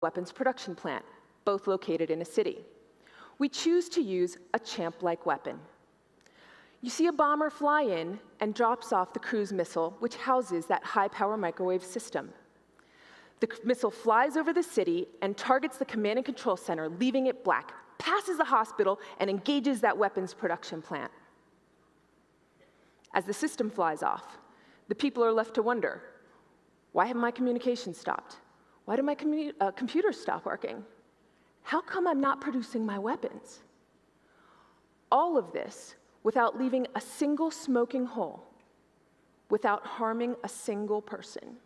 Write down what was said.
weapons production plant, both located in a city. We choose to use a CHAMP like weapon. You see a bomber fly in and drops off the cruise missile, which houses that high power microwave system. The missile flies over the city and targets the command and control center, leaving it black, passes the hospital, and engages that weapons production plant. As the system flies off, the people are left to wonder why have my communications stopped? Why did my commu- uh, computer stop working? How come I'm not producing my weapons? All of this without leaving a single smoking hole, without harming a single person.